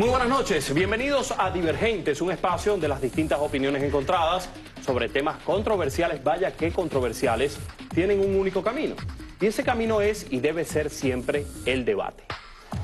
Muy buenas noches, bienvenidos a Divergentes, un espacio donde las distintas opiniones encontradas sobre temas controversiales, vaya que controversiales, tienen un único camino. Y ese camino es y debe ser siempre el debate.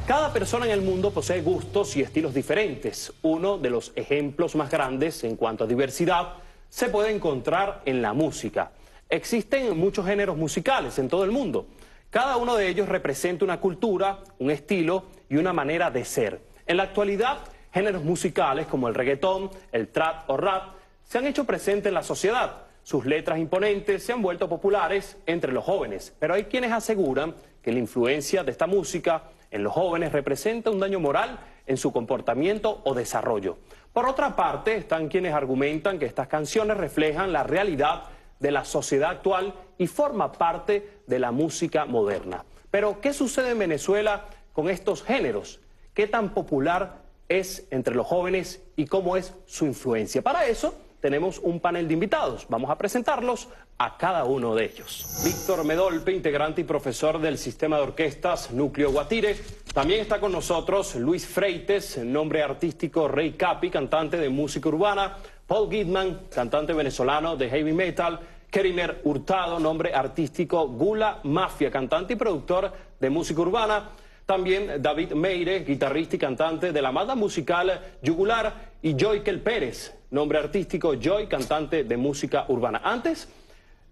Cada persona en el mundo posee gustos y estilos diferentes. Uno de los ejemplos más grandes en cuanto a diversidad se puede encontrar en la música. Existen muchos géneros musicales en todo el mundo. Cada uno de ellos representa una cultura, un estilo y una manera de ser. En la actualidad, géneros musicales como el reggaetón, el trap o rap se han hecho presentes en la sociedad. Sus letras imponentes se han vuelto populares entre los jóvenes, pero hay quienes aseguran que la influencia de esta música en los jóvenes representa un daño moral en su comportamiento o desarrollo. Por otra parte, están quienes argumentan que estas canciones reflejan la realidad de la sociedad actual y forma parte de la música moderna. Pero, ¿qué sucede en Venezuela con estos géneros? ¿Qué tan popular es entre los jóvenes y cómo es su influencia? Para eso tenemos un panel de invitados. Vamos a presentarlos a cada uno de ellos. Víctor Medolpe, integrante y profesor del sistema de orquestas Núcleo Guatire. También está con nosotros Luis Freites, nombre artístico Rey Capi, cantante de música urbana. Paul Gidman, cantante venezolano de heavy metal. Kerimer Hurtado, nombre artístico Gula Mafia, cantante y productor de música urbana. También David Meire, guitarrista y cantante de la banda musical Yugular. Y Joykel Pérez, nombre artístico Joy, cantante de música urbana. Antes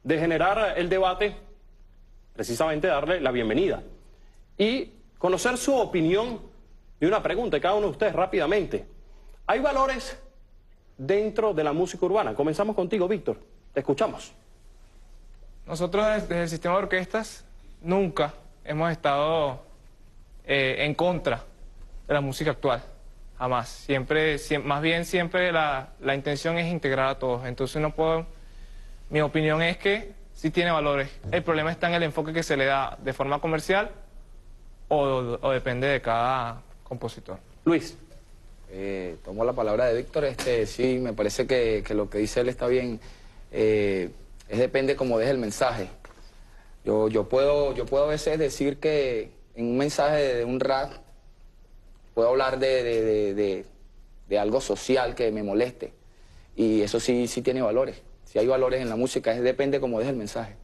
de generar el debate, precisamente darle la bienvenida y conocer su opinión de una pregunta de cada uno de ustedes rápidamente. ¿Hay valores dentro de la música urbana? Comenzamos contigo, Víctor. Te escuchamos. Nosotros desde el sistema de orquestas nunca hemos estado eh, en contra de la música actual. Jamás. Siempre, más bien siempre la, la, intención es integrar a todos. Entonces no puedo... Mi opinión es que sí tiene valores. El problema está en el enfoque que se le da de forma comercial o, o depende de cada compositor. Luis. Eh, tomo la palabra de Víctor. Este, sí, me parece que, que lo que dice él está bien. Eh, es depende cómo deje el mensaje. Yo, yo, puedo, yo puedo a veces decir que en un mensaje de un rap puedo hablar de, de, algo social que me moleste. Y eso sí, sí tiene valores. Si hay valores en la música, es depende cómo deje el mensaje.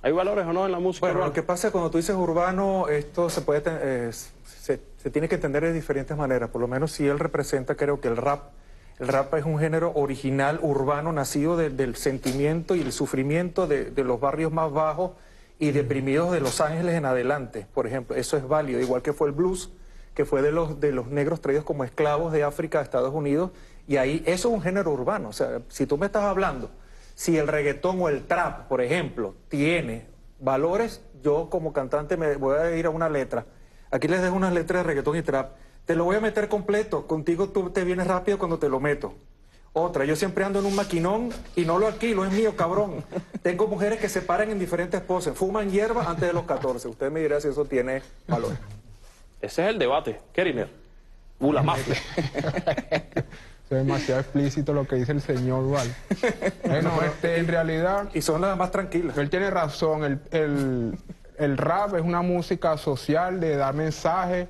¿Hay valores o no en la música? Bueno, lo que pasa es que cuando tú dices urbano, esto se puede eh, se, se, tiene que entender de diferentes maneras. Por lo menos si él representa, creo que el rap, el rap es un género original, urbano, nacido del sentimiento y el sufrimiento de, de los barrios más bajos y deprimidos de Los Ángeles en adelante. Por ejemplo, eso es válido, igual que fue el blues que fue de los, de los negros traídos como esclavos de África a Estados Unidos, y ahí eso es un género urbano. O sea, si tú me estás hablando, si el reggaetón o el trap, por ejemplo, tiene valores, yo como cantante me voy a ir a una letra. Aquí les dejo unas letras de reggaetón y trap. Te lo voy a meter completo. Contigo tú te vienes rápido cuando te lo meto. Otra, yo siempre ando en un maquinón y no lo alquilo, es mío, cabrón. Tengo mujeres que se paran en diferentes poses, fuman hierba antes de los 14. Usted me dirá si eso tiene valor. Ese es el debate. Keriner, Gula Mafia. es demasiado explícito lo que dice el señor Val. Bueno, este, en realidad... Y son las más tranquilas. Él tiene razón. El, el, el, rap es una música social de dar mensajes.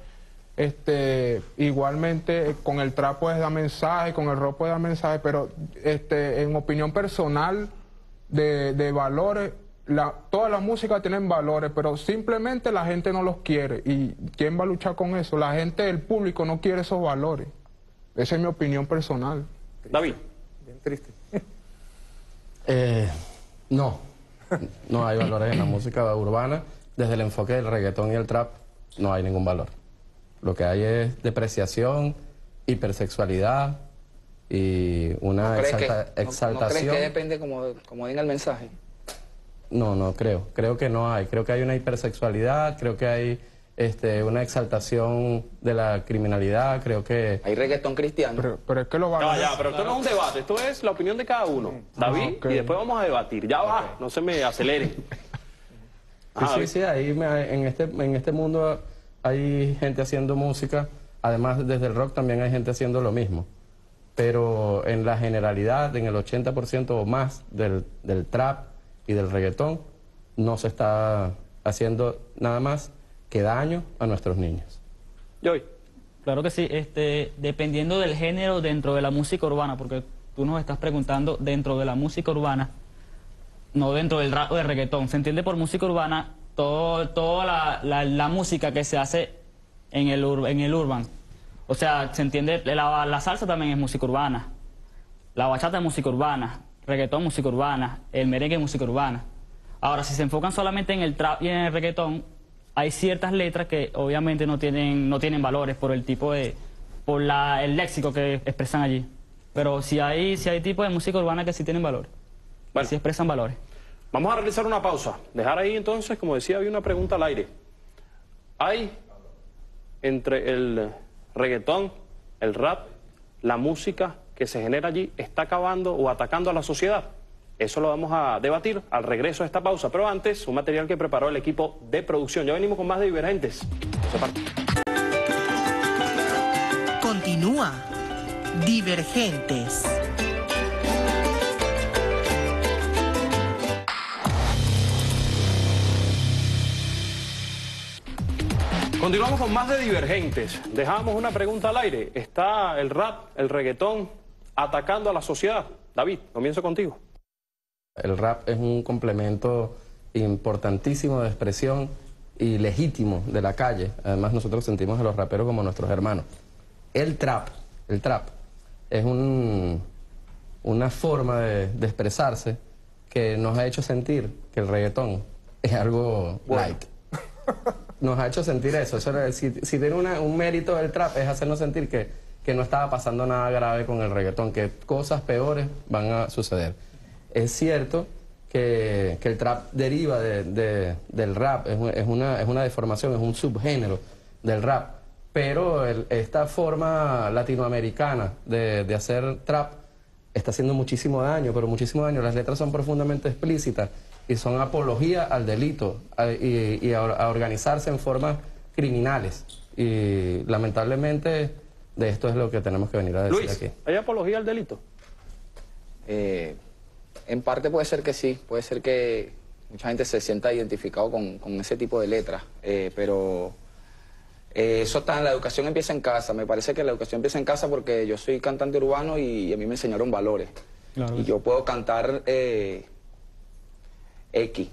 Este, igualmente con el trap puedes dar mensajes, con el rock puedes dar mensajes, pero este, en opinión personal de, de valores, la, toda la música tienen valores, pero simplemente la gente no los quiere. ¿Y quién va a luchar con eso? La gente, el público no quiere esos valores. Esa es mi opinión personal. David. Bien triste. Eh, no, no hay valores en la música urbana. Desde el enfoque del reggaetón y el trap no hay ningún valor. Lo que hay es depreciación, hipersexualidad y una exaltación. ¿No, crees que depende como, como diga el mensaje? No, no creo. Creo que no hay. Creo que hay una hipersexualidad, creo que hay este, una exaltación de la criminalidad, creo que... Hay reggaetón cristiano. Pero, es que lo va a... ya, pero esto no es un debate, esto es la opinión de cada uno. David, y después vamos a debatir. Ya va, no se me acelere. sí, sí, sí, ahí en, este, en este mundo hay gente haciendo música, además desde el rock también hay gente haciendo lo mismo. Pero en la generalidad, en el 80% o más del, del trap, y del reggaetón no se está haciendo nada más que daño a nuestros niños. Joy. Claro que sí, este, dependiendo del género dentro de la música urbana, porque tú nos estás preguntando dentro de la música urbana, no dentro del rap o del reggaetón. Se entiende por música urbana todo, toda la, la, la música que se hace en el, ur- en el urban. O sea, se entiende, la, la salsa también es música urbana, la bachata es música urbana, reggaetón música urbana, el merengue es música urbana. Ahora, si se enfocan solamente en el trap y en el reggaetón, hay ciertas letras que obviamente no tienen, no tienen valores por el tipo de, por la, el léxico que expresan allí. Pero si hay, si hay tipos de música urbana que sí tienen valores, Bueno. sí expresan valores. Vamos a realizar una pausa. Dejar ahí entonces, como decía, había una pregunta al aire. ¿Hay entre el reggaetón, el rap, la música que se genera allí, está acabando o atacando a la sociedad? Eso lo vamos a debatir al regreso de esta pausa. Pero antes, un material que preparó el equipo de producción. Ya venimos con más de Divergentes. Continúa. Divergentes. Continuamos con más de Divergentes. Dejábamos una pregunta al aire. ¿Está el rap, el reggaetón atacando a la sociedad? David, comienzo contigo. El rap es un complemento importantísimo de expresión y legítimo de la calle. Además, nosotros sentimos a los raperos como nuestros hermanos. El trap, el trap, es un- una forma de, de expresarse que nos ha hecho sentir que el reggaetón es algo light. Nos ha hecho sentir eso. Si, tiene un mérito el trap es hacernos sentir que, que no estaba pasando nada grave con el reggaetón, que cosas peores van a suceder. Es cierto que, que el trap deriva de- de- del rap, es, un- es una, es una deformación, es un subgénero del rap, pero esta forma latinoamericana de, de hacer trap está haciendo muchísimo daño, pero muchísimo daño. Las letras son profundamente explícitas y son apología al delito a- y, y a, a organizarse en formas criminales. Y lamentablemente de esto es lo que tenemos que venir a decir Luis, aquí. ¿hay apología al delito? Eh, en parte puede ser que sí, puede ser que mucha gente se sienta identificado con, con ese tipo de letras, eh, pero eh, eso está, la educación empieza en casa, me parece que la educación empieza en casa porque yo soy cantante urbano y, a mí me enseñaron valores. Claro y yo puedo cantar eh, X,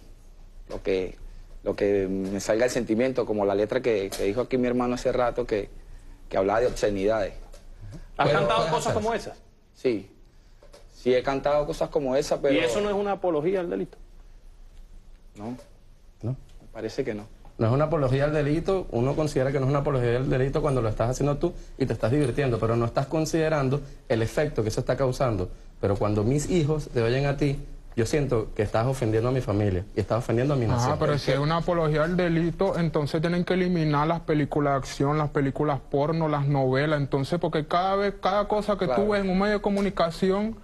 lo que, lo que me salga el sentimiento, como la letra que, que dijo aquí mi hermano hace rato que, que hablaba de obscenidades. ¿Has Pero cantado cosas hacer como esas? Sí, sí he cantado cosas como esa, pero... ¿Y eso no es una apología al delito? No, ¿no? me parece que no. No es una apología al delito, uno considera que no es una apología al delito cuando lo estás haciendo tú y te estás divirtiendo, pero no estás considerando el efecto que eso está causando. Pero cuando mis hijos te oyen a ti, yo siento que estás ofendiendo a mi familia y estás ofendiendo a mi nación. Ajá, pero si es una apología al delito, entonces tienen que eliminar las películas de acción, las películas porno, las novelas. Entonces, porque cada vez, cada cosa que Claro. tú ves en un medio de comunicación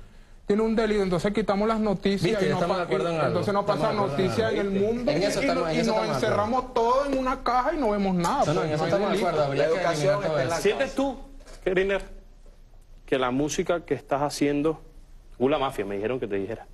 tiene un delito. Entonces quitamos las noticias Viste, y, no estamos pa- de acuerdo en algo. entonces no pasa en noticias en algo, el mundo En y, estamos- no- en y eso nos encerramos todo en una caja y no vemos nada. No, no, pues, en eso hay estamos de delito. acuerdo. Habría La educación está en la. ¿Sientes tú, Keriner, que la música que estás haciendo, Gula Mafia, me dijeron que te dijera,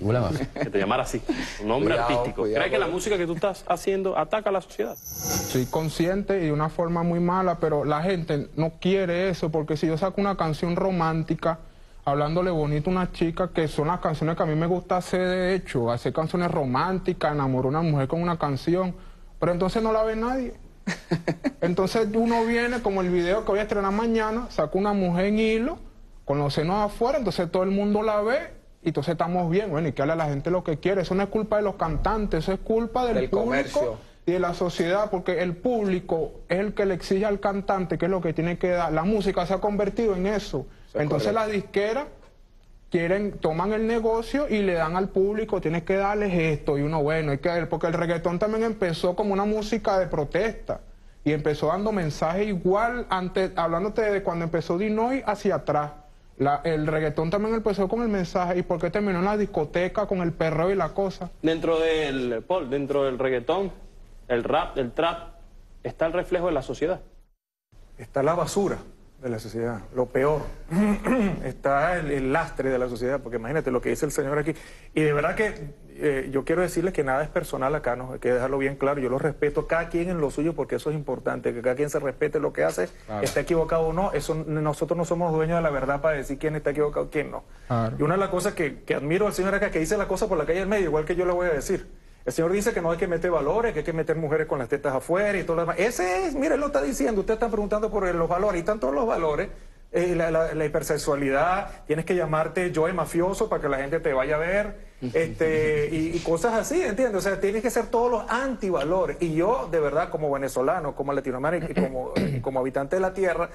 Gula más. que te llamara así, un nombre Cuidado, artístico, cuidado, ¿crees que la música que tú estás haciendo ataca a la sociedad? Soy consciente y de una forma muy mala, pero la gente no quiere eso, porque si yo saco una canción romántica, hablándole bonito a una chica, que son las canciones que a mí me gusta hacer, de hecho, hacer canciones románticas, enamorar a una mujer con una canción, pero entonces no la ve nadie. Entonces uno viene, como el video que voy a estrenar mañana, saco una mujer en hilo, con los senos afuera, entonces todo el mundo la ve, y entonces estamos bien, bueno, y que hable a la gente lo que quiere. Eso no es culpa de los cantantes, eso es culpa del, Del público comercio. y de la sociedad, porque el público es el que le exige al cantante que es lo que tiene que dar. La música se ha convertido en eso. Eso es Entonces las disqueras quieren, toman el negocio y le dan al público, tienes que darles esto, y uno, bueno, hay que ver, porque el reggaetón también empezó como una música de protesta. Y empezó dando mensajes igual, antes, hablándote de cuando empezó Dinoy hacia atrás. La- el reggaetón también empezó con el mensaje. ¿Y por qué terminó en la discoteca con el perreo y la cosa? Dentro del, Paul, dentro del reggaetón, el rap, el trap, está el reflejo de la sociedad. Está la basura. de la sociedad, lo peor. Está el, el lastre de la sociedad, porque imagínate lo que dice el señor aquí. Y de verdad que eh, yo quiero decirles que nada es personal acá, ¿no? Hay que dejarlo bien claro. Yo lo respeto cada quien en lo suyo porque eso es importante, que cada quien se respete lo que hace, está equivocado o no. Eso, nosotros no somos dueños de la verdad para decir quién está equivocado y quién no. Claro. Y una de las cosas que, que admiro al señor acá, que dice la cosa por la calle del medio, igual que yo le voy a decir. El señor dice que no hay que meter valores, que hay que meter mujeres con las tetas afuera y todo lo demás. Ese es, mire, lo está diciendo. Usted está preguntando por los valores. Y están todos los valores. Eh, la, la- la hipersexualidad, tienes que llamarte Joe mafioso para que la gente te vaya a ver, este, y, y cosas así, ¿entiendes? O sea, tienes que ser todos los antivalores. Y yo, de verdad, como venezolano, como latinoamericano, y como, como habitante de la tierra,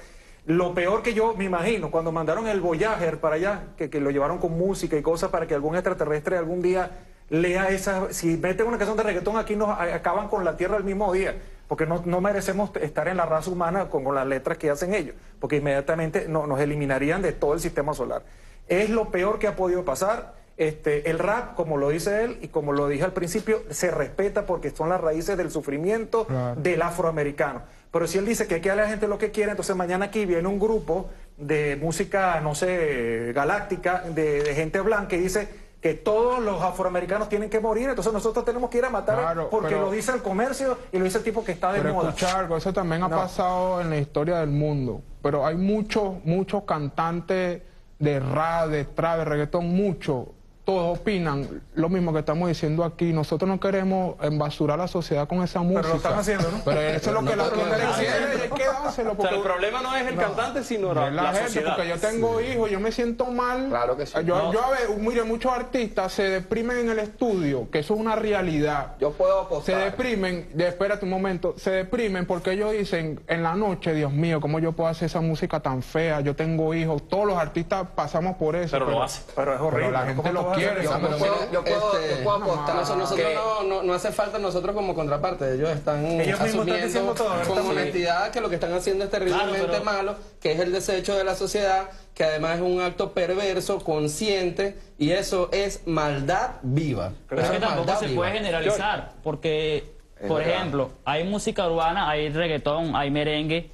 lo peor que yo me imagino, cuando mandaron el Voyager para allá, que, que lo llevaron con música y cosas para que algún extraterrestre algún día lea esa, si meten una canción de reggaetón aquí nos acaban con la tierra el mismo día, porque no, no merecemos estar en la raza humana con, con las letras que hacen ellos, porque inmediatamente no- nos eliminarían de todo el sistema solar. Es lo peor que ha podido pasar. Este, el rap, como lo dice él y como lo dije al principio, se respeta porque son las raíces del sufrimiento Claro. del afroamericano. Pero si él dice que hay que darle a la gente lo que quiere, entonces mañana aquí viene un grupo de música, no sé, galáctica, de, de gente blanca y dice que todos los afroamericanos tienen que morir, entonces nosotros tenemos que ir a matar Claro, porque pero- lo dice el comercio y lo dice el tipo que está de Pero moda. escucha algo, eso también ha No. pasado en la historia del mundo. Pero hay muchos, muchos cantantes de rap, de trap, de reggaetón, muchos. Todos opinan lo mismo que estamos diciendo aquí. Nosotros no queremos embasurar la sociedad con esa música. lo están haciendo, ¿no? Pero eso es lo que la Pero no gente lo quiere, hay que dárselo. O sea, porque- el problema no es el cantante, sino la, es la, la gente, sociedad. porque yo tengo hijos, yo me siento mal. Claro que sí. Yo, No. yo a ver, mire, muchos artistas se deprimen en el estudio, que eso es una realidad. Yo puedo Se apostar. deprimen, de, espérate un momento, se deprimen porque ellos dicen en la noche, Dios mío, ¿cómo yo puedo hacer esa música tan fea? Yo tengo hijos, todos los artistas pasamos por eso. Pero lo hace. Pero es horrible. la ¿no? gente ¿Cómo lo tú vas a hacer quiere, eso? Yo, puedo, yo puedo, Este, yo puedo apostar. Nosotros no, no, no hace falta nosotros como contraparte. Ellos están Ellos están asumiendo diciendo todo, con Sí. honestidad que lo que están haciendo es terriblemente Claro, pero- malo, que es el desecho de la sociedad, que además es un acto perverso, consciente, y eso es maldad viva. Pero es que tampoco se viva. puede generalizar, porque, Es por verdad. ejemplo, hay música urbana, hay reggaetón, hay merengue,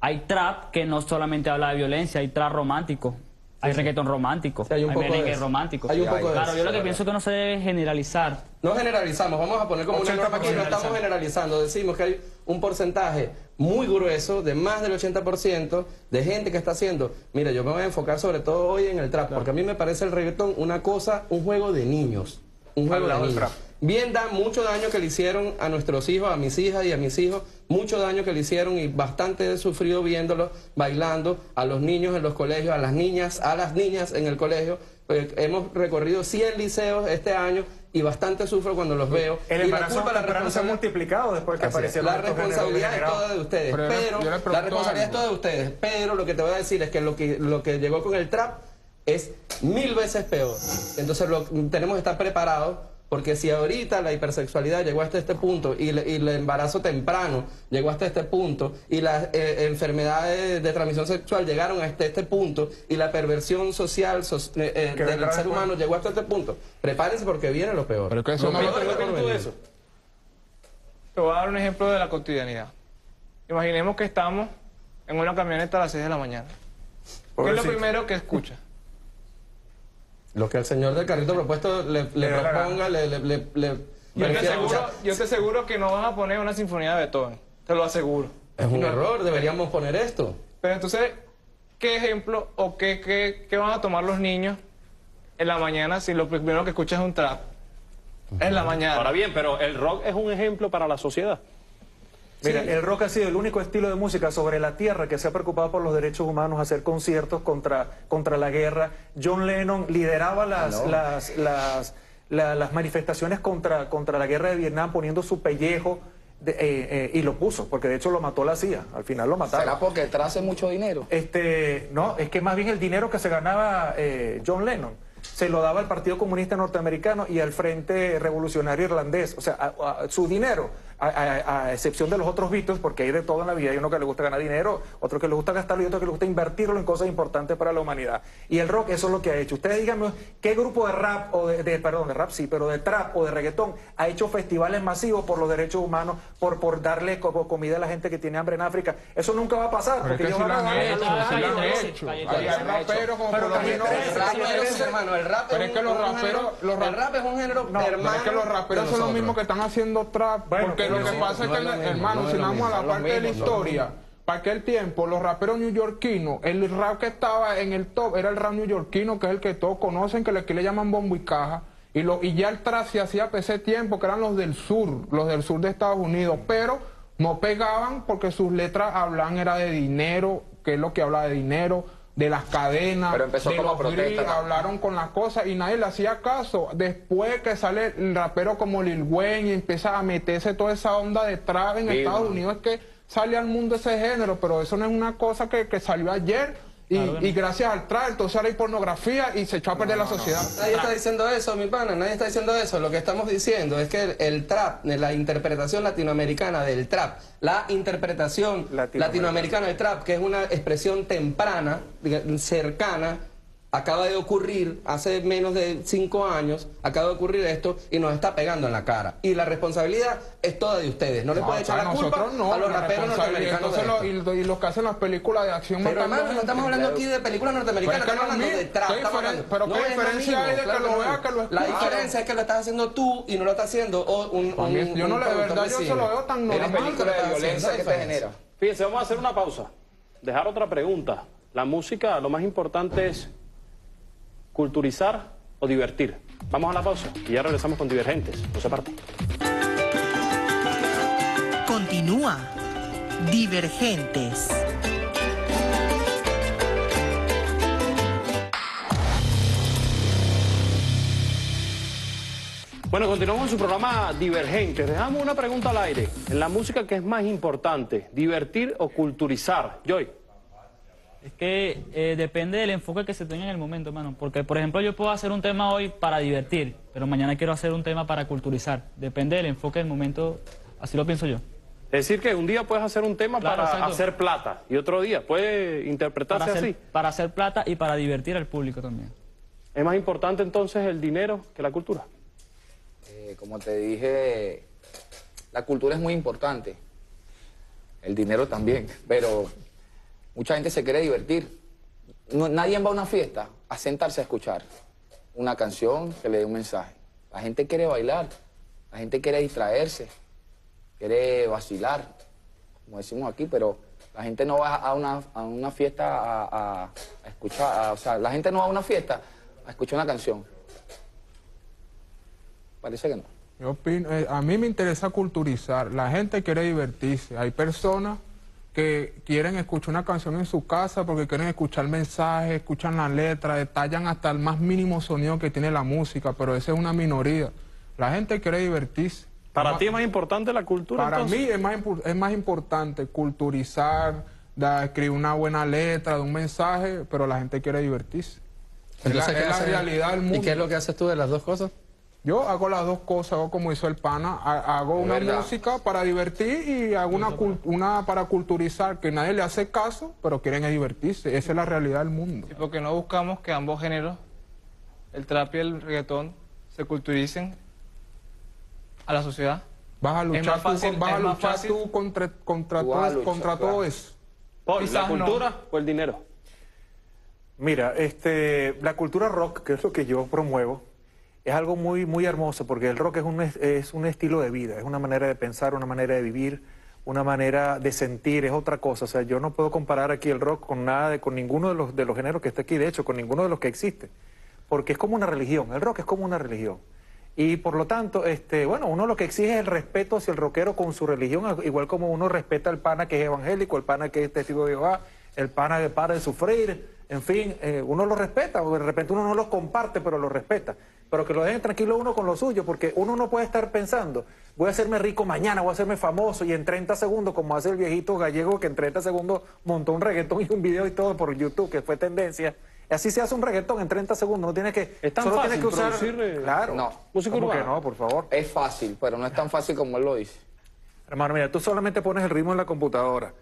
hay trap que no solamente habla de violencia, hay trap romántico, hay reggaetón romántico, Sí, hay hay, un poco de merengue romántico. Hay un poco de claro, eso, yo lo que es pienso que no se debe generalizar. No generalizamos, vamos a poner como una 80% norma aquí, no estamos generalizando, decimos que hay un porcentaje muy grueso de más del 80% de gente que está haciendo, mira, yo me voy a enfocar sobre todo hoy en el trap, porque a mí me parece el reggaetón una cosa, un juego de niños, un juego de niños. trap. Bien da mucho daño que le hicieron a nuestros hijos, a mis hijas y a mis hijos, mucho daño que le hicieron y bastante he sufrido viéndolos bailando a los niños en los colegios, a las niñas, a las niñas en el colegio. Pues hemos recorrido 100 liceos este año y bastante sufro cuando los veo. El y la embarazo, culpa, la embarazo se ha responsabilidad, multiplicado después que aparecieron la responsabilidad es toda de ustedes, Pero yo le- pero, yo le pregunto la responsabilidad es toda de ustedes. Pero lo que te voy a decir es que lo que, lo que llegó con el trap es mil veces peor. Entonces lo- tenemos que estar preparados porque si ahorita la hipersexualidad llegó hasta este punto y, le- y el embarazo temprano llegó hasta este punto y las eh, enfermedades de transmisión sexual llegaron hasta este punto y la perversión social eh, eh, del ser humano llegó hasta este punto, prepárense porque viene lo peor. Pero es que eso Lo no- peor ¿Qué está por opinas tú de eso? Te voy a dar un ejemplo de la cotidianidad. Imaginemos que estamos en una camioneta a las 6 de la mañana. ¿Qué es lo primero que escucha? Lo que el señor del carrito propuesto le, le proponga, le, le, le, le- Yo te, aseguro, yo te aseguro que no vas a poner una sinfonía de Beethoven. Te lo aseguro. Es un No. error, deberíamos poner esto. Pero entonces, ¿qué ejemplo o qué, qué, qué van a tomar los niños en la mañana si lo primero que escuchas es un trap? En la mañana. Ahora bien, pero el rock es un ejemplo para la sociedad. Mira, el rock ha sido el único estilo de música sobre la tierra que se ha preocupado por los derechos humanos, hacer conciertos contra, contra la guerra. John Lennon lideraba las, las, las, la- las manifestaciones contra, contra la guerra de Vietnam poniendo su pellejo de- eh, eh, y lo puso, porque de hecho lo mató la CIA, al final lo mataron. ¿Será porque trace mucho dinero? Este, no, es que más bien el dinero que se ganaba eh, John Lennon se lo daba al Partido Comunista Norteamericano y al Frente Revolucionario Irlandés. O sea, a- a- su dinero a, a- a excepción de los otros Beatles, porque hay de todo en la vida. Hay uno que le gusta ganar dinero, otro que le gusta gastarlo y otro que le gusta invertirlo en cosas importantes para la humanidad. Y el rock eso es lo que ha hecho. Ustedes díganme, ¿qué grupo de rap, o de, de- perdón, de rap sí, pero de trap o de reggaetón ha hecho festivales masivos por los derechos humanos, por, por darle co- comida a la gente que tiene hambre en África? Eso nunca va a pasar. Porque que ellos van a han dar- hecho, sí lo han Calle hecho. 13, Hay Calle hay raperos como por lo Calle menos... 13, El rap no es, hermano, el rap Pero es que un- los raperos- género- los rap- es un género No, pero es que los raperos son los mismos que están haciendo trap. Porque pero lo que pasa es que, hermano, si vamos a la parte de la historia, para aquel tiempo, los raperos neoyorquinos, el rap que estaba en el top era el rap neoyorquino, que es el que todos conocen, que aquí le llaman bombo y caja. Y, lo, y ya el trap se hacía ese tiempo, que eran los del sur, los del sur de Estados Unidos, pero no pegaban porque sus letras hablan era de dinero, que es lo que habla de dinero, de las cadenas, Pero empezó de como los protesta, grills, ¿no? hablaron con las cosas y nadie le hacía caso. Después que sale el rapero como Lil Wayne y empieza a meterse toda esa onda de trap en Estados. Unidos, es que sale al mundo ese género, pero eso no es una cosa que, que salió ayer. Y, y gracias al trap, entonces ahora hay pornografía y se echó a perder la sociedad. Nadie está diciendo eso, mi pana, nadie está diciendo eso. Lo que estamos diciendo es que el, el trap, la interpretación latinoamericana del trap, la interpretación Latinoamericana. latinoamericana del trap, que es una expresión temprana, cercana, acaba de ocurrir hace menos de cinco años, acaba de ocurrir esto y nos está pegando en la cara. Y la responsabilidad es toda de ustedes. No le No, sea, echar la culpa nosotros no, a los la raperos norteamericanos. lo- y, y los que hacen las películas de acción Pero hermano, no estamos hablando aquí de películas norteamericanas, estamos hablando de trap. ¿qué estamos diferen- hablando- pero no qué diferencia hay de que lo vea que lo La escuche? diferencia es que lo estás haciendo tú y no lo está haciendo un, mí, un- yo no un productor verdad, yo se lo veo tan normal. Película de violencia que te genera. Fíjense, vamos a hacer una pausa. Dejar otra pregunta. La música, lo más importante es culturizar o divertir. Vamos a la pausa y ya regresamos con Divergentes. No se parten. Continúa. Divergentes. Bueno, continuamos en su programa Divergentes. Dejamos una pregunta al aire. En la música, ¿qué es más importante? ¿Divertir o culturizar? Joy. Es que eh, depende del enfoque que se tenga en el momento, hermano. Porque, por ejemplo, yo puedo hacer un tema hoy para divertir, pero mañana quiero hacer un tema para culturizar. Depende del enfoque del momento, así lo pienso yo. Es decir, que un día puedes hacer un tema Claro, para exacto. hacer plata y otro día puede Para interpretarse hacer, así. para hacer plata y para divertir al público también. ¿Es más importante entonces el dinero que la cultura? Eh, como te dije, la cultura es muy importante. El dinero también. Pero mucha gente se quiere divertir. No- nadie va a una fiesta a sentarse a escuchar una canción que le dé un mensaje. La gente quiere bailar. La gente quiere distraerse. Quiere vacilar, como decimos aquí, pero la gente no va a una, a una fiesta a, a- escuchar. o sea, la gente no va a una fiesta a escuchar una canción. Parece que no. Yo opino- eh, a mí me interesa culturizar. La gente quiere divertirse. Hay personas que quieren escuchar una canción en su casa porque quieren escuchar mensajes, escuchan la letra, detallan hasta el más mínimo sonido que tiene la música, pero esa es una minoría. La gente quiere divertirse. ¿Para ti es más importante la cultura? Para entonces? mí es más, es más importante culturizar, da- escribir una buena letra, de un mensaje, pero la gente quiere divertirse. Es la, Entonces, ¿qué es la realidad del mundo. ¿Y qué es lo que haces tú de las dos cosas? Yo hago las dos cosas, hago como hizo el pana, ha- hago una verdad. música para divertir y hago una, una para culturizar, que nadie le hace caso, pero quieren divertirse. Esa es la realidad del mundo. Y porque no buscamos que ambos géneros, el trap y el reggaetón, se culturicen a la sociedad. Vas a luchar, tú, fácil- vas a luchar tú contra, contra, Tú todo, luchar, contra claro. todo eso. Paul, ¿La no. cultura o el dinero? Mira, este, la cultura rock, que es lo que yo promuevo, es algo muy, muy hermoso porque el rock es un, es, un estilo de vida, es una manera de pensar, una manera de vivir, una manera de sentir, es otra cosa. O sea, yo no puedo comparar aquí el rock con nada, de, con ninguno de los, de los géneros que está aquí, de hecho, con ninguno de los que existe, porque es como una religión, el rock es como una religión. Y por lo tanto, este, bueno, uno lo que exige es el respeto hacia el rockero con su religión, igual como uno respeta al pana que es evangélico, el pana que es testigo de Jehová, el pana que para de sufrir, en fin, eh, uno lo respeta, o de repente uno no los comparte, pero lo respeta. Pero que lo dejen tranquilo uno con lo suyo, porque uno no puede estar pensando, voy a hacerme rico mañana, voy a hacerme famoso, y en 30 segundos, como hace el viejito gallego que en 30 segundos montó un reggaetón y un video y todo por YouTube, que fue tendencia. Así se hace un reggaetón en 30 segundos, no tiene que... Es tan solo fácil tiene que usar... producir, eh, Claro. No. música ¿Cómo que urbana. no, por favor? Es fácil, pero no es tan fácil como él lo dice. Hermano, mira, tú solamente pones el ritmo en la computadora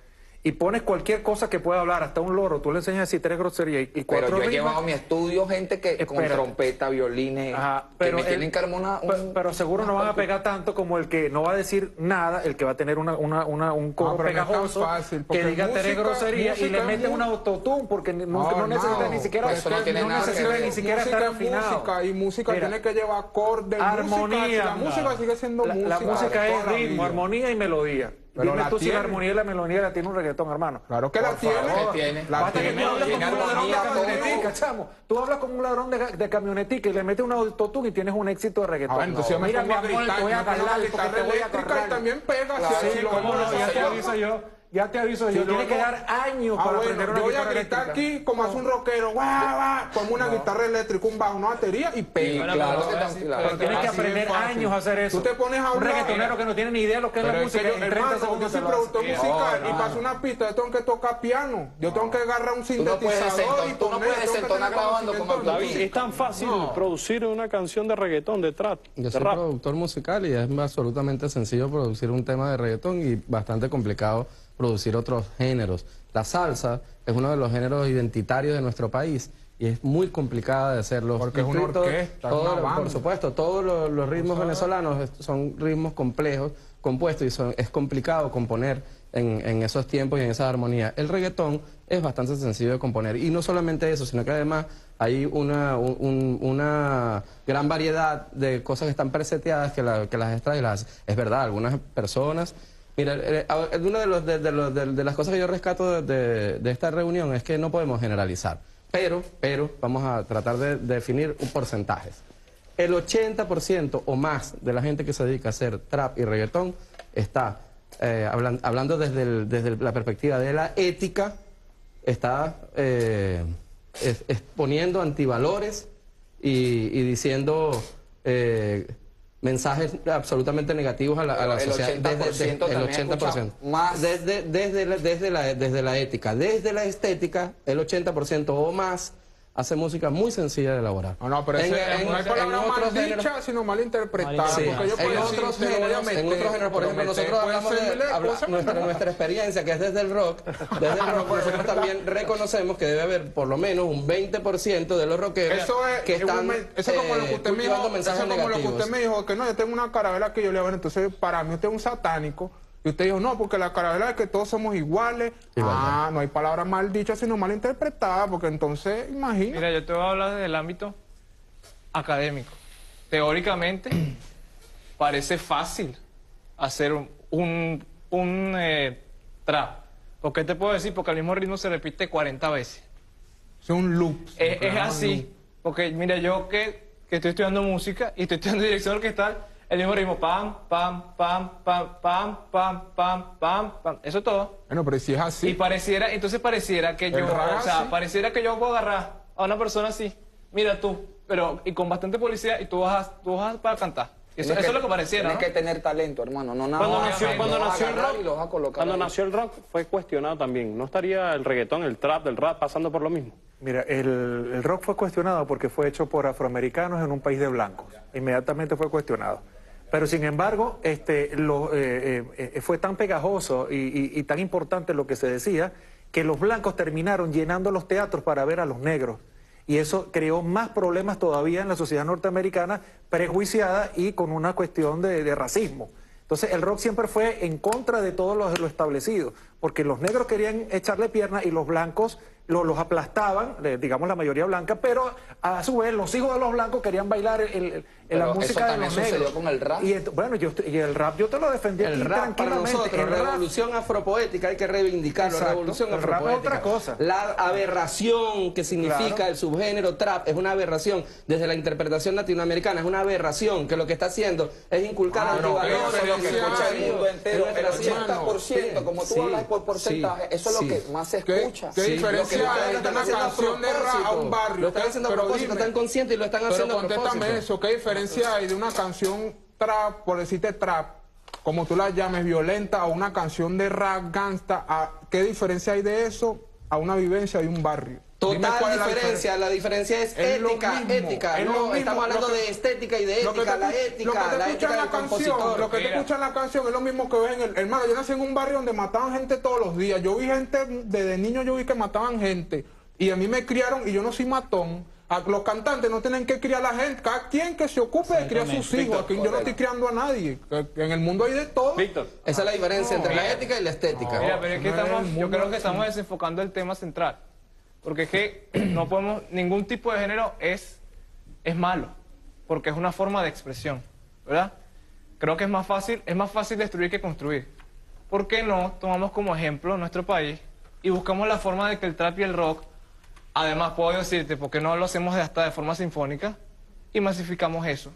y pones cualquier cosa que pueda hablar, hasta un loro, tú le enseñas a decir tres groserías y, y cuatro Pero yo he rimas. llevado a mi estudio gente que con trompeta, violines, Ajá, que me el- tienen que armar una- pe- un- pero seguro no van a pegar tanto como el que no va a decir nada, el que va a tener una, una, una- un coro No, pero no pegajoso fácil, que diga tres groserías y le mete un autotune porque no, No, no necesita ni siquiera, pues eso no tiene nada que necesita ni siquiera estar es afinado. música y música Mira, tiene que llevar acordes, armonía. música, la música sigue siendo la, música. la música es ritmo, armonía y melodía. Pero Dime la tú si la tiene. armonía y la melodía la tiene un reggaetón, hermano. Claro que la Por tiene. favor. Que tiene. La Basta que tiene, tú hablas tiene como un ladrón de camionetica, chamo. Tú hablas como un ladrón de, de camionetica y le metes un autotune y tienes un éxito de reggaetón. Ah, entonces yo me Mira, mi amor, te voy a porque guitarra te voy a y también pega. Sí, lo- cómo no, ya te aviso yo. Ya te aviso si yo. Tiene que dar años Ah, para bueno, aprender una yo voy a gritar eléctrica. aquí como hace un rockero, guau, guau, como una guitarra eléctrica, un bajo, una batería y pega. claro claro. Pero tienes que aprender años a hacer eso. Tú te pones a un hablar- reggaetonero que no tiene ni idea de lo que es la música yo, en 30 hermano, yo segundos soy productor musical y hacer una pista yo tengo que tocar piano. Yo tengo que agarrar un Tú no puedes sintetizador y tú no puedes desentonar grabando de David. Es tan fácil producir una canción de reggaetón, de trap, Yo soy productor musical y es absolutamente sencillo producir un tema de reggaetón y bastante complicado producir otros géneros. La salsa es uno de los géneros identitarios de nuestro país y es muy complicada de hacerlo. Porque es una Todo- orquesta, es todo- una banda. Por supuesto, todos los, los ritmos venezolanos son ritmos complejos, compuestos y son- es complicado componer en, en esos tiempos y en esa armonía. El reggaetón es bastante sencillo de componer y no solamente eso, sino que además hay una, un- un- una gran variedad de cosas que están preseteadas que, la- que las extrae y las. Es verdad, algunas personas... Mira, eh, a- una de, los- de- las cosas que yo rescato de, esta reunión es que no podemos generalizar, pero, pero vamos a tratar de definir porcentajes. El 80% o más de la gente que se dedica a hacer trap y reggaetón está eh, hablan- hablando desde, la perspectiva de la ética, está eh, exponiendo antivalores y, y diciendo eh, mensajes absolutamente negativos a la, a sociedad. 80% el también escucha más. Desde, desde, la, desde, la, desde la ética. Desde la estética, el 80% o más hace música muy sencilla de elaborar. No, no, pero En- ese- en- no hay en palabra mal dicha, sino mal interpretada. Sí, porque yo puedo en decir, otros a géneros, en meter, otros géneros, por ejemplo, meter nosotros hablamos de habla- nuestra, nuestra experiencia, que es desde el rock, desde el rock, nosotros también reconocemos que debe haber por lo menos un 20% de los rockeros Eso es, que es un están eso es como lo que eh, usted me dijo, eso es como lo que negativos. usted me dijo, que no, yo tengo una carabela que yo le hago, entonces para mí usted es un satánico. Y usted dijo, no, porque la carabela es que todos somos iguales. Ah, no hay palabra mal dicha, sino mal interpretada, porque entonces, imagina. Mira, yo te voy a hablar desde el ámbito académico. Teóricamente, parece fácil hacer un, un, un, eh, trap. ¿Por qué te puedo decir? Porque el mismo ritmo se repite 40 veces. Es un loop. Es, es así. Porque, mira, yo que, que estoy estudiando música y estoy estudiando dirección orquestal, el mismo ritmo, pam, pam, pam, pam, pam, pam, pam, pam, pam. Eso es todo. Bueno, pero si es Y así. pareciera, entonces pareciera que yo, El o sea, sí. pareciera que yo puedo agarrar a una persona así, mira tú, pero y con bastante policía y tú vas, tú vas para cantar. Eso, es lo que pareciera, Tienes ¿no? que tener talento, hermano. No nada Cuando más. nació, cuando nació el rock, y los vas a colocar cuando ahí. nació el rock fue cuestionado también. ¿No estaría el reggaetón, el trap, del rap pasando por lo mismo? Mira, el, el rock fue cuestionado porque fue hecho por afroamericanos en un país de blancos. Inmediatamente fue cuestionado. Pero sin embargo, este, eh, eh, eh, fue tan pegajoso y, tan importante lo que se decía que los blancos terminaron llenando los teatros para ver a los negros. Y eso creó más problemas todavía en la sociedad norteamericana prejuiciada y con una cuestión de, de racismo. Entonces el rock siempre fue en contra de todo lo, lo establecido, porque los negros querían echarle pierna y los blancos lo- los aplastaban, digamos la mayoría blanca, pero a su vez los hijos de los blancos querían bailar el- el- el- la eso música de los negros. con el rap. Y ent- bueno, yo, y el rap yo te lo defendí El aquí rap para tranquilamente. nosotros, El rap- revolución afropoética, hay que reivindicarlo. Exacto, revolución el rap es afropoética. otra cosa. La aberración que significa Claro. el subgénero trap es una aberración. Desde la interpretación latinoamericana es una aberración que lo que está haciendo es inculcar Ah, no, antivalores que escucha el mundo en entero, el nación. 80%, como tú Sí, hablas por sí, porcentaje, eso es lo sí. que más se ¿Qué, escucha. qué Sí, lo ustedes de están una haciendo a canción de rap a un propósito. barrio? Lo están haciendo a Pero propósito, dime, están conscientes y lo están Pero haciendo a contéstame propósito. eso, ¿qué diferencia hay de una canción trap, por decirte trap, como tú la llames, violenta, o una canción de rap gangsta? a- ¿Qué diferencia hay de eso a una vivencia de un barrio? Total la diferencia, la diferencia es, ética, mismo, ética, es lo no, mismo. estamos hablando que- de estética y de ética, te la ética, que te la escucha ética en la del canción, compositor. lo que te Mira. escucha en la canción es lo mismo que ves en el hermano. Yo nací en un barrio donde mataban gente todos los días. Yo vi gente desde niño yo vi que mataban gente y a mí me criaron y yo no soy matón. A los cantantes no tienen que criar a la gente, cada quien que se ocupe de criar a sus hijos. Aquí yo no estoy criando a nadie. En el mundo hay de todo. Víctor. Esa es la diferencia entre la ética y la estética. Mira, pero es que no estamos, yo creo que estamos desenfocando el tema central. Porque es que no podemos, ningún tipo de género es, es malo, porque es una forma de expresión, ¿verdad? Creo que es más fácil, es más fácil destruir que construir. ¿Por qué no tomamos como ejemplo nuestro país y buscamos la forma de que el trap y el rock, además puedo decirte, ¿por qué no lo hacemos hasta de forma sinfónica? Y masificamos eso.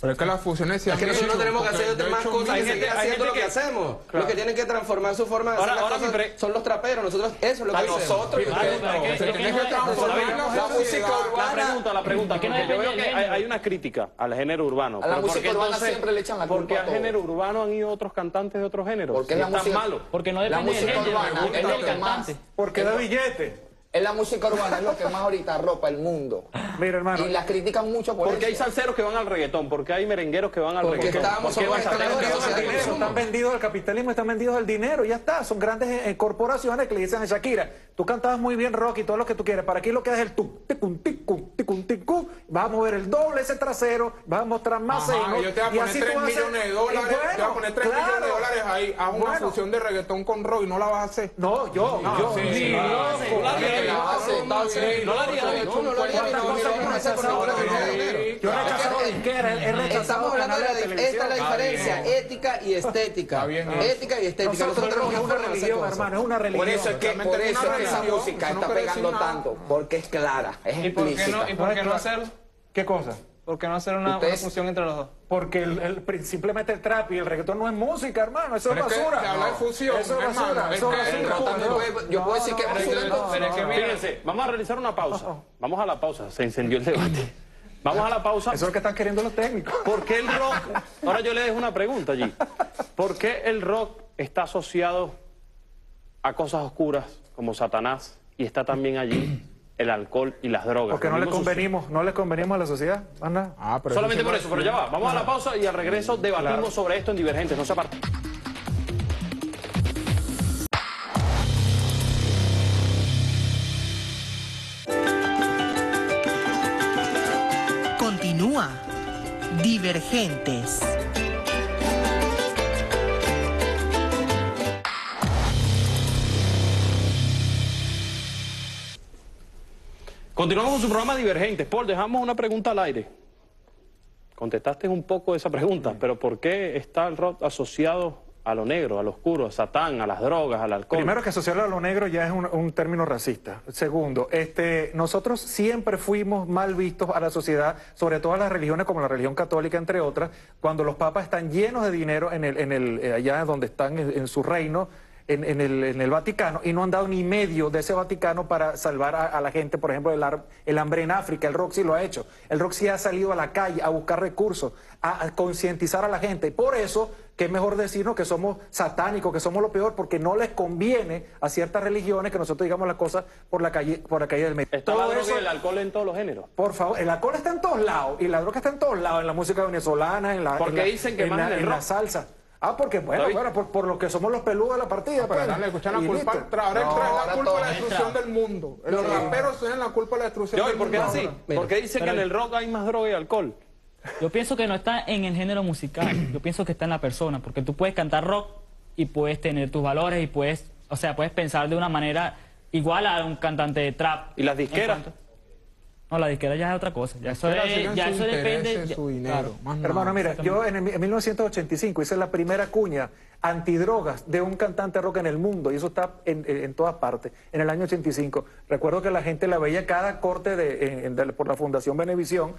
Pero es que las fusiones se Es han que nosotros hecho, tenemos que hacer yo he más cosas y seguir hay haciendo lo que, que- hacemos. Lo que tienen que transformar su forma de Ahora- hacer las ahora cosas pre- son los traperos. Nosotros, eso es lo que hacemos. nosotros, Claro, es Se es que tiene no que es- transformar la la música La urbana. pregunta, la pregunta, Es que no porque yo veo que hay, una crítica al género urbano. A la Pero ¿por música urbana siempre le echan la culpa Porque al género urbano han ido otros cantantes de otros géneros. Porque la están música- malos. Porque no La depende del música género, urbana depende es del cantante. Porque da billete. Es la música urbana, es lo que más ahorita arropa el mundo. Mira, hermano. Y la critican mucho por Porque hay salseros que van al reggaetón, porque hay merengueros que van al Porque reggaetón. estamos- ¿Por qué somos bachateros que espectadores van al sociales. reggaetón? Están vendidos al capitalismo, están vendidos al dinero, y ya está. Son grandes eh, corporaciones que le dicen a Shakira, tú cantabas muy bien rock y todo lo que tú quieres, para aquí lo que es el tu, ticun, ticun, ticun, ticun, vas a mover el doble ese trasero, vas a mostrar más Ajá, yo te voy a poner así 3 tú vas a hacer- millones de dólares, te voy a poner 3 claro. millones de dólares ahí, haz una Bueno. fusión de reggaetón con rock y no la vas a hacer. No, yo, yo, sí, sí. No bien. No la haría, No, no, no, no, Yo he rechazado Estamos hablando de la, esta la diferencia, ética y estética. Ética y estética. Nosotros tenemos una religión, hermano, es una religión. Por eso es que, esa música está pegando tanto, porque es clara, es ¿Y por qué no, explícita. y por qué no hacerlo? ¿Qué cosa? ¿Por qué no hacer una, una función entre los dos? Porque el, el- simplemente el trap y el reggaetón no es música, hermano, eso es es que basura. se habla de fusión, eso es hermano, basura, es eso es basura. yo puedo decir que es es basura es Fíjense, vamos a realizar una pausa. Vamos a la pausa, se encendió el debate. Vamos a la pausa. Eso es lo que están queriendo los técnicos. ¿Por qué el rock? Ahora yo le dejo una pregunta allí. ¿Por qué el rock está asociado a cosas oscuras como Satanás y está también allí el alcohol y las drogas? Porque no le convenimos, no le convenimos a la sociedad. Anda. Ah, pero Solamente eso por eso, pero ya va. Vamos a la pausa y al regreso debatimos Claro. sobre esto en Divergentes. No se aparten. Continúa. Divergentes. Continuamos con su programa Divergentes. Paul, dejamos una pregunta al aire. Contestaste un poco esa pregunta, pero ¿por qué está el rock asociado a lo negro, a lo oscuro, a Satán, a las drogas, al alcohol? Primero que asociarlo a lo negro ya es un, un término racista. Segundo, este, nosotros siempre fuimos mal vistos a la sociedad, sobre todo a las religiones como la religión católica, entre otras, cuando los papas están llenos de dinero en el, en el, eh, allá donde están en, en su reino. En, en el, en el Vaticano y no han dado ni medio de ese Vaticano para salvar a, a la gente, por ejemplo, el, el hambre en África. El sí lo ha hecho. El sí ha salido a la calle a buscar recursos, a, a concientizar a la gente. Y por eso, que es mejor decirnos que somos satánicos, que somos lo peor, porque no les conviene a ciertas religiones que nosotros digamos las cosas por la calle, por la calle del medio. Está la Todo droga eso- el alcohol en todos los géneros. por favor, el alcohol está en todos lados y la droga está en todos lados, en la música venezolana, en la, Porque en la- dicen que en más la, en el en la salsa. Ah, porque bueno, bueno, por, por lo que somos los peludos de la partida. Pero pues. ahora le echan la culpa listo. al tra- ahora el No, la culpa de la destrucción del mundo. Los raperos tienen la culpa de la destrucción Yo, ¿y del por qué mundo. es así? Mira, Porque dicen que en el rock hay más droga y alcohol. Yo pienso que no está en el género musical, yo pienso que está en la persona, porque tú puedes cantar rock y puedes tener tus valores y puedes, o sea, puedes pensar de una manera igual a un cantante de trap. ¿Y las disqueras? No, la disquera ya es otra cosa. Ya eso, es- ya su eso depende. su dinero, claro. Hermano, mira, yo en, el- en 1985 hice la primera cuña antidrogas de un cantante rock en el mundo y eso está en, en- todas partes. En el año 85 recuerdo que la gente la veía cada corte de, en- en- de- por la Fundación Benevisión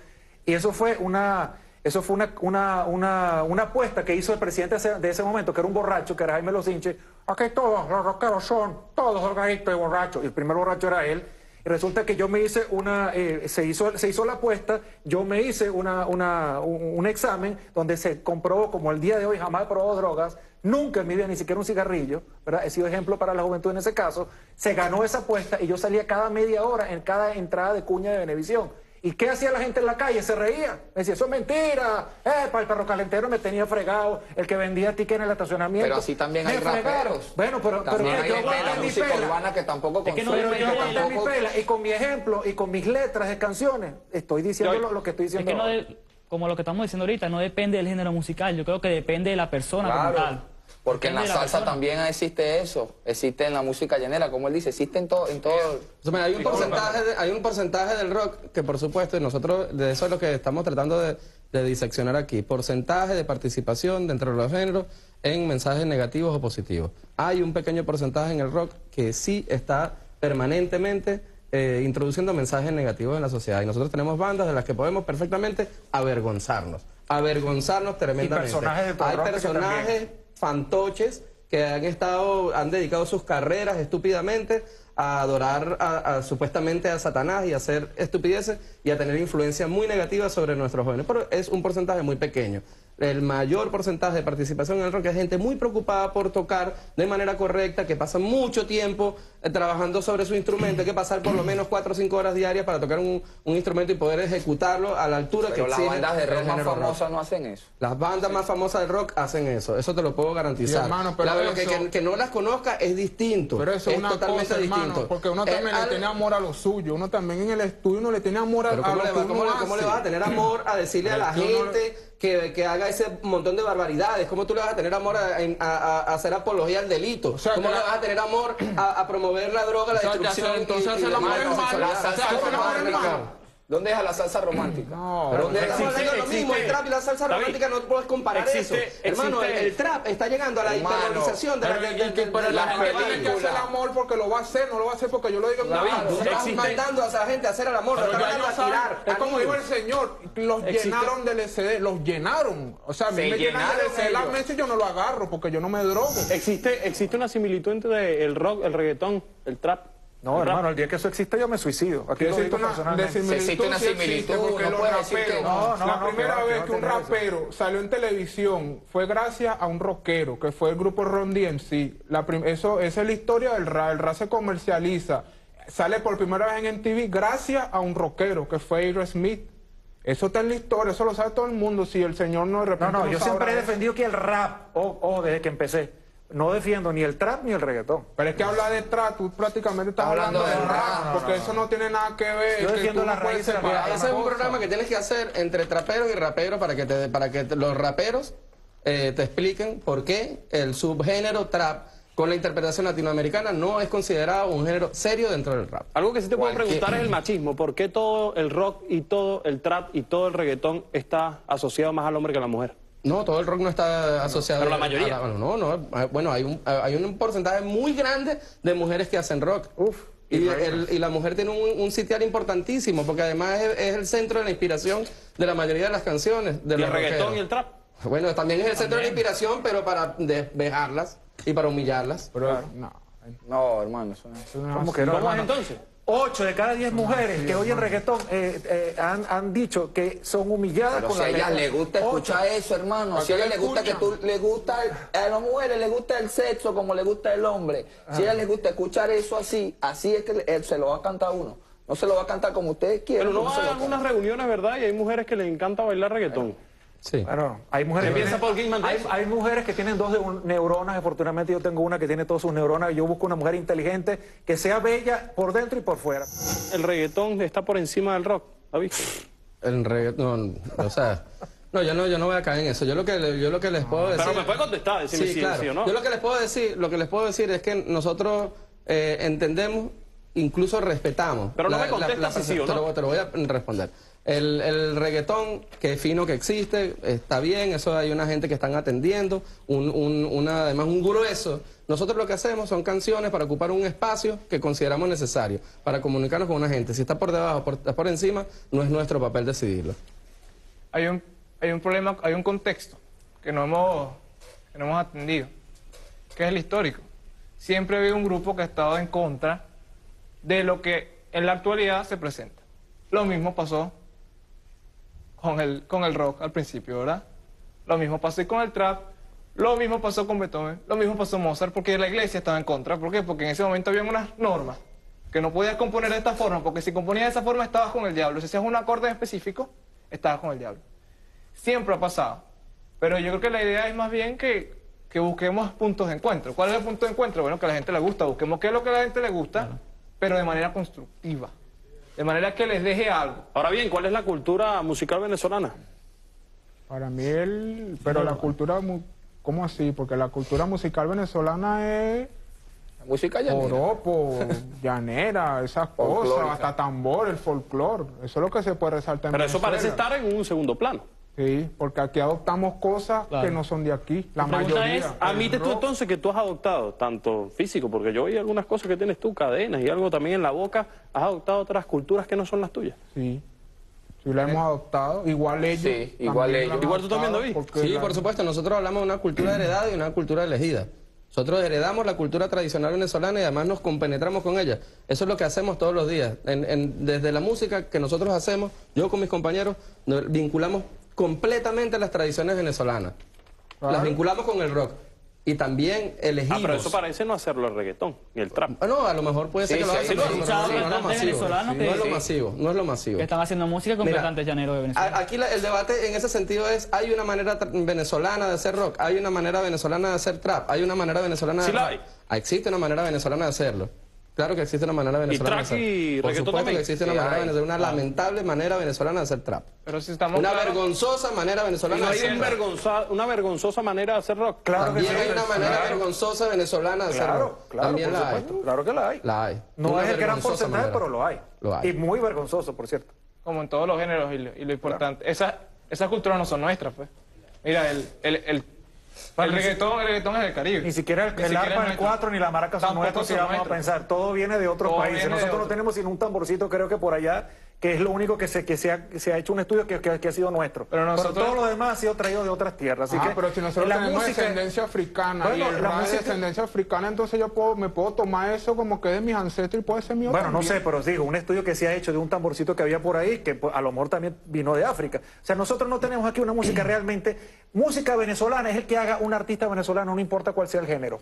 y eso fue una eso fue una, una, una, una apuesta que hizo el presidente de ese, momento, que era un borracho, que era Jaime Losinche. Aquí todos los rockeros son todos drogadictos y borrachos. Y el primer borracho era él. Resulta que yo me hice una, eh, se, hizo, se hizo la apuesta, yo me hice una, una, un, un examen donde se comprobó, como el día de hoy jamás he probado drogas, nunca en mi vida ni siquiera un cigarrillo, ¿verdad? He sido ejemplo para la juventud en ese caso, se ganó esa apuesta y yo salía cada media hora en cada entrada de cuña de Venevisión. ¿Y qué hacía la gente en la calle? Se reía. Decía, eso es mentira. Eh, para el perro calentero me tenía fregado. El que vendía ticket en el estacionamiento. Pero así también hay raperos. Bueno, pero, pero hay yo aguanté mi pela. urbana que tampoco Es que no Pero yo aguanté mi tampoco... pela y con mi ejemplo y con mis letras de canciones estoy diciendo Yo- lo, lo que estoy Es diciendo. que no ahora. de- como lo que estamos diciendo ahorita, no depende del género musical, yo creo que depende de la persona como Claro, tal. Porque en la salsa persona. también existe eso, existe en la música llanera, como él dice, existe en todo, en todo. O sea, mira, hay, un porcentaje de- hay un porcentaje del rock que, por supuesto, y nosotros de eso es lo que estamos tratando de, de diseccionar aquí. Porcentaje de participación dentro de los géneros en mensajes negativos o positivos. Hay un pequeño porcentaje en el rock que sí está permanentemente eh, introduciendo mensajes negativos en la sociedad. Y nosotros tenemos bandas de las que podemos perfectamente avergonzarnos. Avergonzarnos tremendamente. personajes de todo Hay rock que personajes también. Fantoches que han estado, han dedicado sus carreras estúpidamente a adorar a- a- supuestamente a Satanás y a hacer estupideces y a tener influencia muy negativa sobre nuestros jóvenes. Pero es un porcentaje muy pequeño. El mayor porcentaje de participación en el rock es gente muy preocupada por tocar de manera correcta, que pasa mucho tiempo eh, trabajando sobre su instrumento, hay que pasar por lo menos cuatro o cinco horas diarias para tocar un, un instrumento y poder ejecutarlo a la altura Pero que las bandas de rock más famosas no hacen eso. Las bandas más famosas del rock hacen eso, eso te lo puedo garantizar. Sí, hermano, pero Claro, eso- que- que no las conozca es distinto. Pero eso es una totalmente cosa, hermano, distinto. porque uno Es también al- le tiene amor a lo suyo, uno también en el estudio uno le tiene amor a, a ¿cómo, lo le, que va- uno cómo le- cómo le hace. vas a tener amor a decirle a la gente que, que haga ese montón de barbaridades? ¿Cómo tú le vas a tener amor a, a- a- a hacer apología al delito? O sea, ¿Cómo le vas a tener amor a, promover la droga, la O sea, destrucción? hacer- entonces y- y hacer la. La. ¿Dónde es la salsa romántica? No, Pero ¿Dónde estamos existe- hablando de lo mismo, el existe- trap y la salsa David, romántica no puedes comparar existe- eso. Hermano, el, existe- el trap está llegando a la Hermano, hiperbolización de la, Pero, de- y de- la la gente tiene que hacer el amor porque lo va a hacer, no lo va a hacer porque yo lo digo. David, Tú estás existe- mandando a esa gente a hacer el amor, Pero estás mandando a tirar. es como dijo el señor, los Existe- llenaron del LCD, los llenaron. O sea, a mí Se me llenan llenaron del LCD la ellos. mesa y yo no lo agarro porque yo no me drogo. Existe, existe una similitud entre el rock, el reggaetón, el trap. No, hermano, el día que eso existe yo me suicidio. Aquí lo digo una, personalmente. similitud, Existe una sí existe, similitud, porque no los puedes decir raperos, que no. No, la no, primera vez que un eso. rapero salió en televisión fue gracias a un rockero, que fue el grupo Ron DMC. La prim- eso, esa es la historia del rap, el rap se comercializa. Sale por primera vez en MTV gracias a un rockero, que fue Aerosmith. Eso está en la historia, eso lo sabe todo el mundo. Si el señor no de No, repente no, yo sabrá siempre he defendido que el rap, o o desde que empecé, no defiendo ni el trap ni el reggaetón. Pero es que habla de trap, tú prácticamente estás hablando, hablando de de rap, rap, porque eso no tiene nada que ver. Yo que defiendo del separar rap. una Ese es un cosa. programa que tienes que hacer entre traperos y raperos para que, te, para que los raperos eh, te expliquen por qué el subgénero trap con la interpretación latinoamericana no es considerado un género serio dentro del rap. Algo que sí te puedo preguntar es el machismo. ¿Por qué todo el rock y todo el trap y todo el reggaetón está asociado más al hombre que a la mujer? No, todo el rock no está asociado. pero la mayoría. a no, no. eh, Bueno, hay un, hay un porcentaje muy grande de mujeres que hacen rock. Uf, Y, el- y la mujer tiene un, un sitial importantísimo, porque además es, es el centro de la inspiración de la mayoría de las canciones. De ¿Y el los reggaetón rockeros. y el trap? Bueno, también es el centro de la inspiración, pero para despejarlas y para humillarlas. Pero, no, No, hermano, eso no es. ¿Cómo que no, entonces? Ocho de cada diez mujeres que oyen reggaetón eh, eh, han, han dicho que son humilladas Pero con si a la ellas letra. le gusta Ocho. escuchar eso, hermano. ¿Para Si a ellas le le gusta que tú le gusta, a las mujeres les gusta el sexo como le gusta el hombre. Si a ellas les gusta escuchar eso así, así es que le- él se lo va a cantar uno. No se lo va a cantar como ustedes quieren. Pero no se va a algunas reuniones, ¿verdad? Y hay mujeres que les encanta bailar reggaetón. Sí. Bueno, hay mujeres, ¿Qué que tienen, Paul Gilman de hay, eso? hay mujeres que tienen dos de un- neuronas, afortunadamente yo tengo una que tiene todas sus neuronas, yo busco una mujer inteligente que sea bella por dentro y por fuera. El reggaetón está por encima del rock, David. El reggaetón, o sea, no, yo no, yo no voy a caer en eso. Yo lo que, yo lo que les puedo decir. Pero me puede contestar, decirme sí, si claro. sí o no. Yo lo que les puedo decir, lo que les puedo decir es que nosotros eh, entendemos, incluso respetamos. Pero no me contestas si sí o te no. lo- te lo voy a responder. El, el reggaetón, que fino que existe, está bien, eso hay una gente que están atendiendo, un, un- una, además un grueso. Nosotros lo que hacemos son canciones para ocupar un espacio que consideramos necesario, para comunicarnos con una gente. Si está por debajo, por, está por encima, no es nuestro papel decidirlo. hay un, hay un problema, hay un contexto que no hemos, que no hemos atendido, que es el histórico. Siempre ha habido un grupo que ha estado en contra de lo que en la actualidad se presenta. Lo mismo pasó con el, con el rock al principio, ¿verdad? Lo mismo pasó con el trap, lo mismo pasó con Beethoven, lo mismo pasó con Mozart, porque la iglesia estaba en contra. ¿Por qué? Porque en ese momento había unas normas que no podías componer de esta forma, porque si componías de esa forma estabas con el diablo. Si hacías un acorde específico, estabas con el diablo. Siempre ha pasado. Pero yo creo que la idea es más bien que, que busquemos puntos de encuentro. ¿Cuál es el punto de encuentro? Bueno, que a la gente le gusta. Busquemos qué es lo que a la gente le gusta, pero de manera constructiva. De manera que les deje algo. Ahora bien, ¿cuál es la cultura musical venezolana? Para mí, el, pero la cultura, ¿cómo así? Porque la cultura musical venezolana es La música ya oropo, llanera, esas cosas, hasta tambor, el folclore. Eso es lo que se puede resaltar en Pero eso parece Venezuela. estar en un segundo plano. Sí, porque aquí adoptamos cosas Claro. que no son de aquí, la Mi pregunta mayoría. es, Admite tú entonces que tú has adoptado tanto físico, porque yo oí algunas cosas que tienes tú, cadenas y algo también en la boca, has adoptado otras culturas que no son las tuyas. Sí, sí la hemos adoptado. Igual ellos. Sí, igual la ellos. Igual tú también, David. porque Sí, la- por supuesto. Nosotros hablamos de una cultura heredada y una cultura elegida. Nosotros heredamos la cultura tradicional venezolana y además nos compenetramos con ella. Eso es lo que hacemos todos los días. En- en- desde la música que nosotros hacemos, yo con mis compañeros, nos vinculamos completamente las tradiciones venezolanas. Las vinculamos con el rock. Y también elegimos... Ah, pero eso parece no hacerlo el reggaetón, ni el trap. Ah, no, a lo mejor puede ser Sí, que lo sí, hagan, sí, pero lo he no, escuchado no, no, no es masivo. No lo masivo, no es lo masivo. Que están haciendo música con Mira, cantantes llaneros de Venezuela. Aquí la- el debate en ese sentido es, hay una manera venezolana de hacer rock, hay una manera venezolana de hacer trap, hay una manera venezolana de Sí la hay. Ah, Existe una manera venezolana de hacerlo. Claro que existe una manera venezolana de hacerlo. y Por supuesto también. que existe una Sí manera hay. venezolana, una lamentable manera venezolana de hacer trap. Pero si estamos Una claros- vergonzosa manera Y venezolana no de hay hacer un trap. vergonza- una vergonzosa manera de hacer rock. Claro que También sí. hay una manera claro, vergonzosa venezolana de hacer Claro, rock. claro, También la hay. supuesto. Claro que la hay. La hay. No Una es el gran porcentaje, manera. pero lo hay. Lo hay. Y muy vergonzoso, por cierto. como en todos los géneros y lo, y lo importante. Esas, esas culturas no son nuestras, pues. Mira, el, el, el, el reggaetón, el reggaetón es del Caribe. Ni siquiera el, Ni el siquiera arpa, es el nuestro. 4 ni la maraca son nuestros, si vamos a pensar. Todo viene de otros Todo países. de Nosotros no tenemos sino un tamborcito, creo que por allá, que es lo único que se, que se, ha, se ha hecho un estudio que, que- que ha sido nuestro. Pero nosotros- todo lo demás ha sido traído de otras tierras. Así Ah, que pero si nosotros la tenemos música- descendencia africana Bueno, y el la música- descendencia africana, entonces yo puedo, me puedo tomar eso como que de mis ancestros y puede ser mío Bueno, no sé, pero os digo, un estudio que se ha hecho de un tamborcito que había por ahí, que pues, a lo mejor también vino de África. O sea, nosotros no tenemos aquí una música realmente. Música venezolana es el que haga un artista venezolano, no importa cuál sea el género.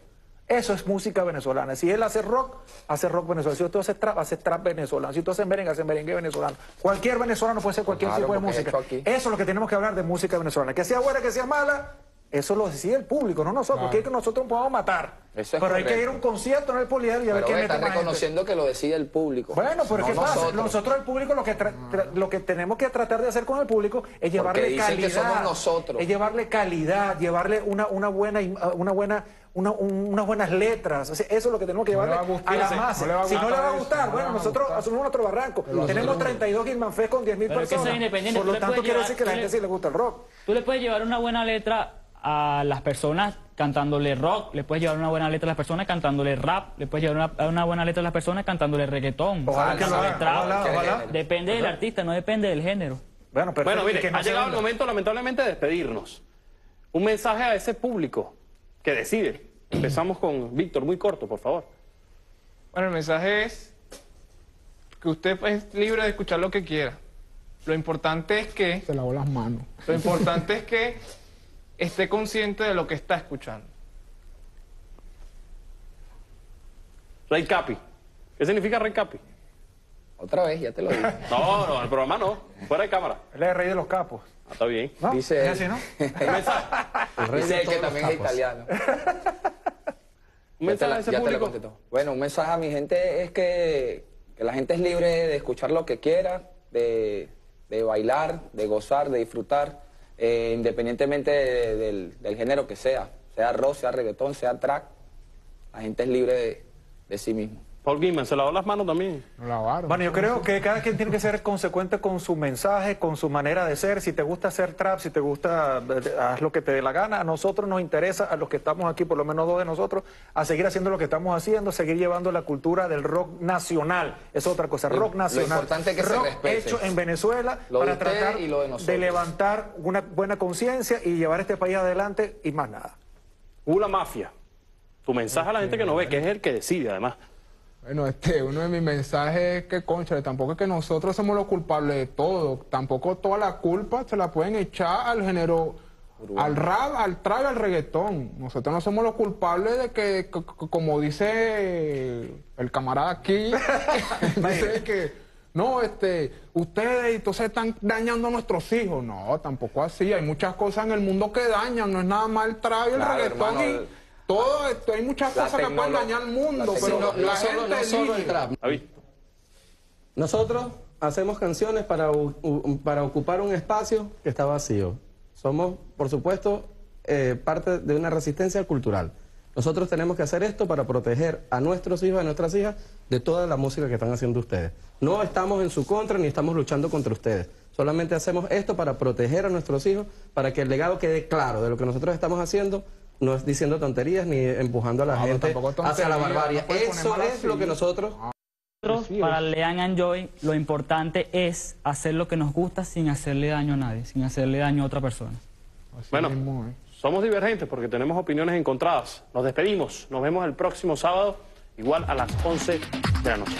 Eso es música venezolana. Si él hace rock, hace rock venezolano. Si tú haces trap, hace trap venezolano. Si tú haces merengue, hace merengue venezolano. Cualquier venezolano puede hacer cualquier Claro, tipo de música. Eso es lo que tenemos que hablar de música venezolana. Que sea buena, que sea mala, eso lo decide el público, no nosotros. Que, es que nosotros podemos matar. Eso es pero hay que ir a un concierto en el poliedro y a ver Pero quién ve, mete está más gente. reconociendo que lo decide el público. Bueno, pero no ¿qué pasa? nosotros. Nosotros, el público, lo que, lo que tenemos que tratar de hacer con el público es llevarle dicen que calidad. somos nosotros. Es llevarle calidad, llevarle una, una buena, im- una buena, una- un- unas buenas letras. O sea, eso es lo que tenemos que No le llevarle va a la masa. no si no le va a gustar, no bueno, a nosotros gustar. asumimos nuestro barranco. Tenemos 32 Gilman Fest con 10.000 Pero es que personas. eso es independiente, Por lo tanto, quiere llevar- decir que a la gente le- sí le gusta el rock. Tú le puedes llevar una buena letra a las personas cantándole rock, le puedes llevar una buena letra a las personas cantándole rap, le puedes llevar una, una buena letra a las personas cantándole reggaetón, Ojalá que lo cantándole hagan, trap. ojalá, ojalá. Depende del artista, no depende del género. Bueno, perfecto, Bueno, mire, que no ha llegado el momento, lamentablemente, de despedirnos. Un mensaje a ese público que decide. Empezamos con Víctor, muy corto, por favor. Bueno, el mensaje es que usted es libre de escuchar lo que quiera. Lo importante es que, Se lavó las manos. lo importante es que esté consciente de lo que está escuchando. Rey Capi. ¿Qué significa Rey Capi? Otra vez, ya te lo dije. No, no, el programa no. Fuera de cámara. Él es el rey de los capos. Ah, está bien. ¿No? Dice ¿Es él. así, no? El rey Dice de que también es italiano. un Ya te mensaje la- a ese ya te la público. Bueno, un mensaje a mi gente es que, que la gente es libre de escuchar lo que quiera, de, de bailar, de gozar, de disfrutar, eh, independientemente de- del, del género que sea, sea rock, sea reggaetón, sea track, la gente es libre de, de sí mismo. Paul Gilman, se lavó las manos también. Lo lavaron. Bueno, yo creo que cada quien tiene que ser consecuente con su mensaje, con su manera de ser. Si te gusta hacer trap, si te gusta, eh, haz lo que te dé la gana. A nosotros nos interesa, a los que estamos aquí, por lo menos dos de nosotros, a seguir haciendo lo que estamos haciendo, seguir llevando la cultura del rock nacional. Es otra cosa, Lo- rock lo nacional. importante es que se rock respete. hecho en Venezuela Lo de para tratar y lo de nosotros. levantar una buena conciencia y llevar este país adelante y más nada. Ula Mafia. Tu mensaje a la gente que no ve, que es el que decide, además. Bueno, este, uno de mis mensajes es que, concha, tampoco es que nosotros somos los culpables de todo. Tampoco toda la culpa se la pueden echar al género, al rap, al trap, al reggaetón. Nosotros no somos los culpables de que, como dice el camarada aquí, dice que, no, este, ustedes entonces están dañando a nuestros hijos. No, tampoco así. Hay muchas cosas en el mundo que dañan. No es nada más el trap y el Claro, reggaetón. hermano, y todo esto. Hay muchas la cosas que pueden dañar al mundo. la Pero no, no la solo, gente no solo el trap. Nosotros hacemos canciones para, para ocupar un espacio que está vacío. Somos, por supuesto, eh, parte de una resistencia cultural. Nosotros tenemos que hacer esto para proteger a nuestros hijos, a nuestras hijas, de toda la música que están haciendo ustedes. No estamos en su contra ni estamos luchando contra ustedes. Solamente hacemos esto para proteger a nuestros hijos, para que el legado quede claro de lo que nosotros estamos haciendo, no es diciendo tonterías ni empujando a la No, gente tampoco hacia la tonterías, barbarie. no Eso es lo que nosotros es. para Lean and Joy, lo importante es hacer lo que nos gusta sin hacerle daño a nadie, sin hacerle daño a otra persona. Así Bueno, mismo, ¿eh? somos divergentes porque tenemos opiniones encontradas. Nos despedimos. Nos vemos el próximo sábado, igual a las 11 de la noche.